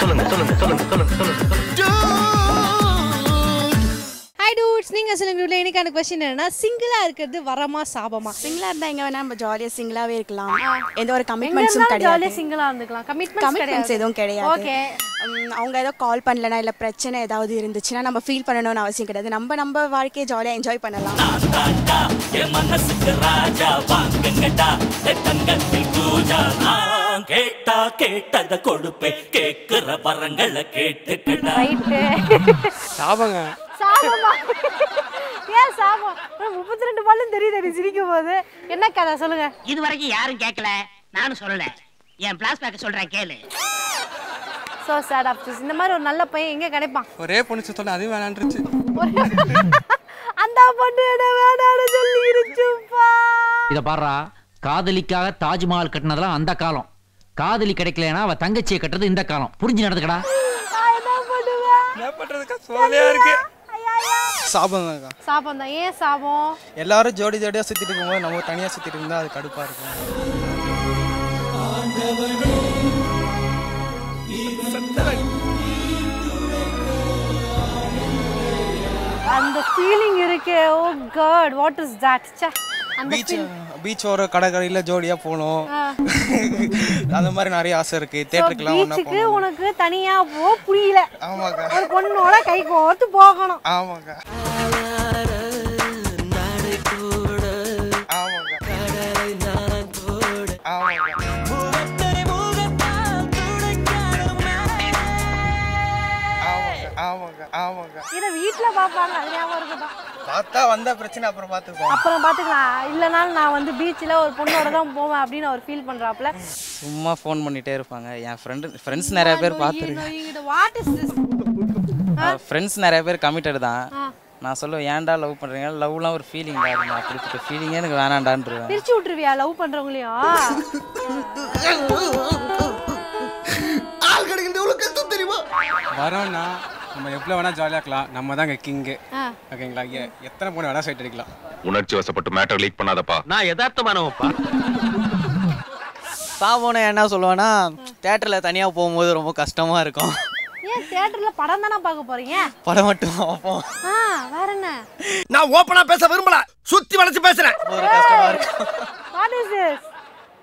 சொல்லுங்க சொல்லுங்க சொல்லுங்க சொல்லுங்க சொல்லுங்க நீங்க. இன்னைக்கான கொஸ்டின் என்னன்னா சிங்கிளா இருக்கிறது வரமா சாபமா? சிங்கிளா இருந்தா எங்க வேணா நம்ம ஜாலியா சிங்கிளாவே இருக்கலாம். எந்த ஒரு கமிட்மெண்ட்ஸும் இருந்தாலும் ஜாலியா கிடையாது சிங்கிளா இருந்துக்கலாம். கமிட்மெண்ட்ஸ் கிடையாது. எதுவும் கிடையாது. ஓகே அவங்க ஏதோ கால் பண்ணலனா இல்ல பிரச்சனை ஏதாவது இருந்துச்சுன்னா நம்ம ஃபீல் பண்ணணும்னு அவசியம் கிடையாது. நம்ம நம்ம வாழ்க்கையை ஜாலியா என்ஜாய் பண்ணலாம். கேட்டா கேட்டத கொடுப்பேன். கேக்குற வரங்களை கேட்டுக்கடா ரைட்டு. சாபங்க. சாபமா? ஏன் சாபம்? முப்பத்தி ரெண்டு பாலும் தெரியுது சிரிக்கும் போது என்ன கதை? சொல்லுங்க. இது வரைக்கும் யாரும் கேட்கல. நானும் சொல்லல. என் பிளாஸ்பேக் சொல்றேன் கேளு. சோ சேட் இந்த மாதிரி ஒரு நல்ல பையன் எங்க கிடைப்பான்? ஒரே பொண்ணு சுத்தம் அது வேணான்றுச்சு. அந்த பொண்ணு என்ன வேணாம்னு சொல்லிருச்சுப்பா இத பாருடா காதலிக்காக தாஜ்மஹால் கட்டினதெல்லாம் அந்த காலம். காதலி கிடைக்கலனா அவ தங்கச்சியை கட்டுறது இந்த காலம். புரிஞ்சு நடந்துக்கடா. சாபம் தான். ஏன் சாபம்? எல்லாரும் ஜோடி ஜோடியாக சுற்றிட்டு இருக்கும்போது நம்ம தனியாக சுற்றிட்டு இருந்தால் அது கடுப்பாக இருக்கும். அந்த ஃபீலிங் இருக்கே. Oh god what is that ச்சே. அந்த பீச் பீச் ஓர கடற்கரையில் ஜோடியாக போகணும். அந்த மாதிரி நிறைய ஆசை இருக்குது தேட்டருக்குலாம் பீச்சுக்கு உனக்கு தனியா போ புரியல. ஆமாக்கா. ஒரு பொண்ணோட கை கோர்த்து போகணும். ஆமாக்கா. இதை அது ஞாபகம் இருக்கட்டும் பார்த்தா வந்த பிரச்சனை அப்புறம் பார்த்துப்போம் அப்புறம் பாத்துக்கலாம் இல்லைனாலும் நான் வந்து பீச்சில் ஒரு பொண்ணோட தான் போவேன் அப்படின்னு அவர் ஃபீல் பண்றாப்ல சும்மா ஃபோன் பண்ணிட்டே இருப்பாங்க. என் ஃப்ரெண்டு ஃப்ரெண்ட்ஸ் நிறைய பேர் பார்த்துருக்கேன் ஃப்ரெண்ட்ஸ் நிறைய பேர் கமிட்டட் தான். நான் சொல்லுவேன் ஏன்டா லவ் பண்ணுறீங்க லவ்லாம் ஒரு ஃபீலிங் தான் நான் அப்படிப்பட்ட ஃபீலிங்கே எனக்கு வேணாண்டான்ருவேன் பிரிச்சு விட்டுருவியா லவ் பண்றவங்களையும்? வரோம்னா நம்ம எவ்வளோ வேணா ஜாலியாக இருக்கலாம். நம்ம தான் இங்கே கிங்கு. ஓகேங்களா எத்தனை பொண்ணு வேணா சைட் அடிக்கலாம். உணர்ச்சி வசப்பட்டு மேட்டர் லீக் பண்ணாதப்பா. நான் யதார்த்தமானவப்பா சாபோன என்ன சொல்லுவேன்னா தேட்டரில் தனியாக போகும்போது ரொம்ப கஷ்டமாக இருக்கும். ஏன் தியேட்டர்ல படம் தானே பார்க்க போறீங்க? படம் மட்டும் பார்ப்போம். ஆ வேற என்ன? நான் ஓப்பனா பேச விரும்பல. சுத்தி வளைச்சு பேசுறேன். ஒரு கஷ்டமாக இருக்கும். வாட் இஸ் திஸ்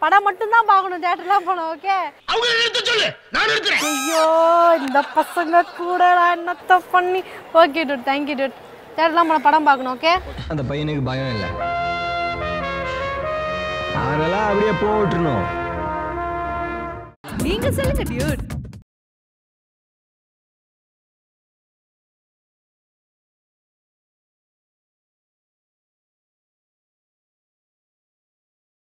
படம் மட்டும் தான் பார்க்கணும் தியேட்டர்லாம் போகணும் ஓகே அவங்க நிறுத்த சொல்லு நான் நிறுத்துறேன் ஐயோ இந்த பசங்க கூட நான் என்னத்த பண்ணி. Okay dude thank you dude தேட்டர்லாம் போன படம் பார்க்கணும் ஓகே அந்த பையனுக்கு பயம் இல்லை. அதெல்லாம் அப்படியே போட்டுருணும் நீங்க சொல்லுங்க டியூட்